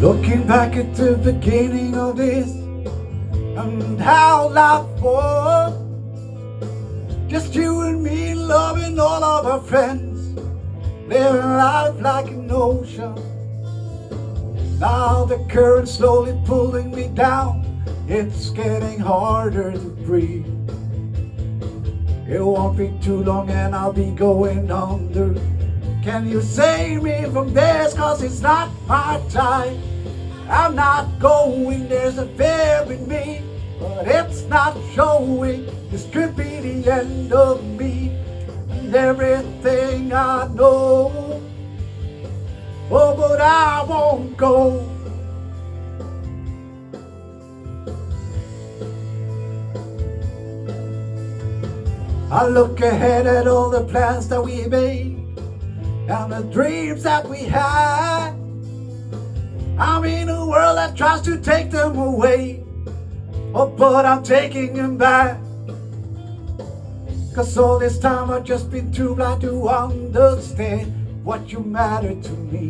Looking back at the beginning of this and how life was. Just you and me loving all of our friends, living life like an ocean. Now the current slowly pulling me down, it's getting harder to breathe. It won't be too long and I'll be going under. Can you save me from this? Cause it's not my time. I'm not going, there's a fear in me, but it's not showing. This could be the end of me and everything I know. Oh, but I won't go. I look ahead at all the plans that we made and the dreams that we had. I'm in a world that tries to take them away. Oh, but I'm taking them back. Cause all this time I've just been too blind to understand what you matter to me.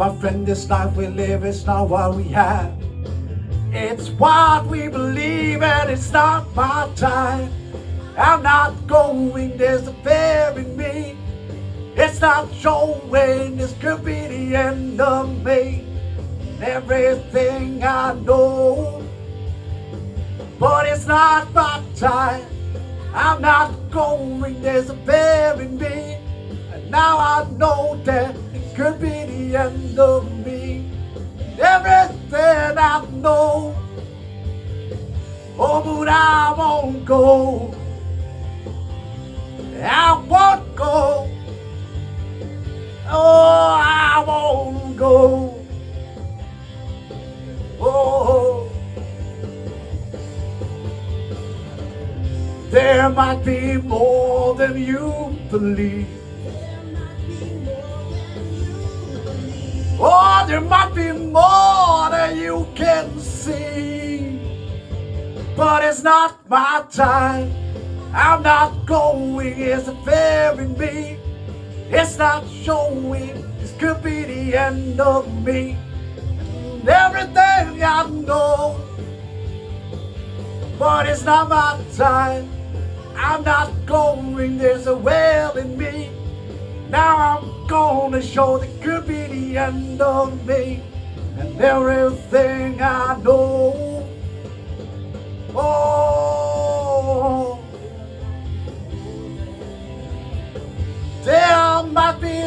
My friend, this life we live is not what we have. It's what we believe and it's not my time. I'm not going, there's a fear in me. It's not showing, this could be the end of me. Everything I know. But it's not my time. I'm not going, there's a fear in me. And now I know that it could be the end of me. Everything I know. Oh, but I won't go. I won't go. There might be more than you believe. Oh, there might be more than you can see. But it's not my time. I'm not going, it's in me. It's not showing, this could be the end of me. And everything I know. But it's not my time. I'm not going, there's a well in me. Now I'm gonna show that could be the end of me. And everything I know. Oh. There might be